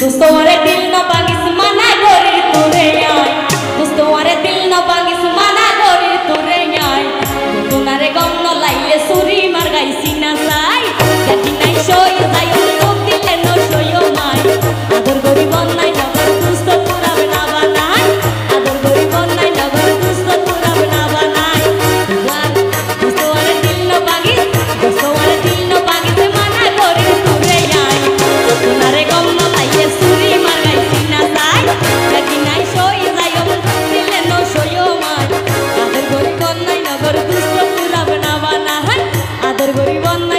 दोस्तों हमारे दिल ना पाकिस्तान ना गोरी तुरे আদর করি বন্যা